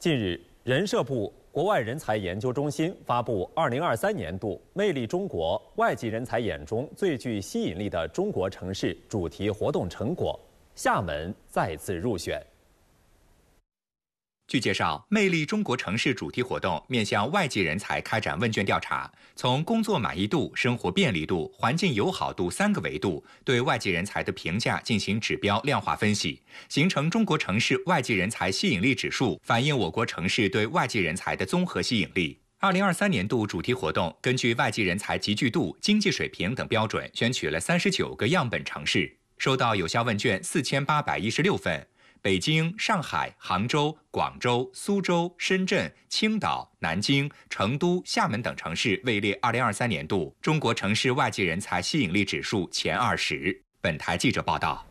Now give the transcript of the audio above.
近日，人社部国外人才研究中心发布《二零二三年度魅力中国外籍人才眼中最具吸引力的中国城市》主题活动成果，厦门再次入选。据介绍，魅力中国城市主题活动面向外籍人才开展问卷调查，从工作满意度、生活便利度、环境友好度三个维度对外籍人才的评价进行指标量化分析，形成中国城市外籍人才吸引力指数，反映我国城市对外籍人才的综合吸引力。二零二三年度主题活动根据外籍人才集聚度、经济水平等标准，选取了三十九个样本城市，收到有效问卷四千八百一十六份。北京、上海、杭州、广州、苏州、深圳、青岛、南京、成都、厦门等城市位列二零二三年度中国城市外籍人才吸引力指数前二十。本台记者报道。